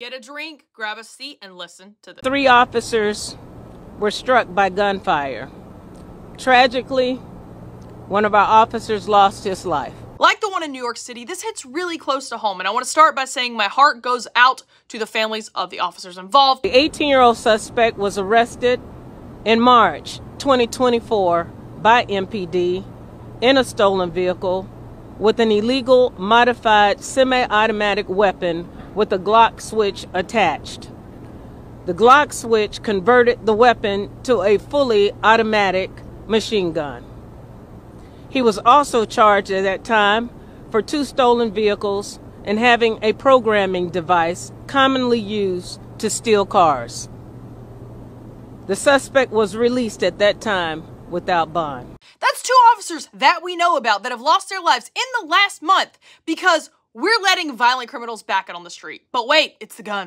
Get a drink, grab a seat, and listen to this. Three officers were struck by gunfire. Tragically, one of our officers lost his life. Like the one in New York City, this hits really close to home, and I want to start by saying my heart goes out to the families of the officers involved. The 18 year old suspect was arrested in March 2024 by MPD in a stolen vehicle with an illegal modified semi automatic weapon with a Glock switch attached. The Glock switch converted the weapon to a fully automatic machine gun. He was also charged at that time for two stolen vehicles and having a programming device commonly used to steal cars. The suspect was released at that time without bond. That's two officers that we know about that have lost their lives in the last month because we're letting violent criminals back out on the street. But wait, it's the guns.